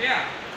Yeah.